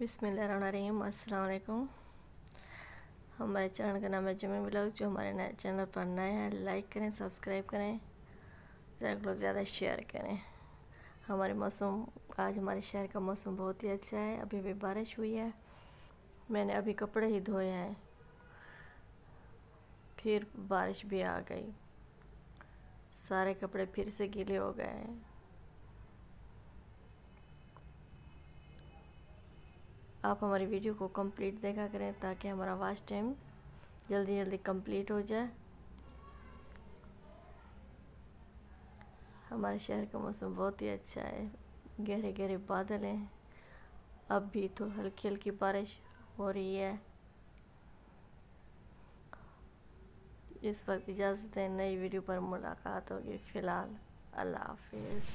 बिसमीम अस्सलाम हमारे चैनल का नाम है जमी ब्लॉग, जो हमारे नए चैनल पर नए हैं, लाइक करें, सब्सक्राइब करें, ज़्यादा ज़्यादा शेयर करें। हमारे मौसम, आज हमारे शहर का मौसम बहुत ही अच्छा है, अभी भी बारिश हुई है। मैंने अभी कपड़े ही धोए हैं, फिर बारिश भी आ गई। सारे कपड़े फिर से गीले हो गए हैं। आप हमारी वीडियो को कंप्लीट देखा करें ताकि हमारा वाच टाइम जल्दी जल्दी कंप्लीट हो जाए। हमारे शहर का मौसम बहुत ही अच्छा है, गहरे गहरे बादल हैं। अब भी तो हल्की हल्की बारिश हो रही है। इस वक्त इजाज़त है, नई वीडियो पर मुलाकात होगी। फ़िलहाल अल्लाह हाफिज़।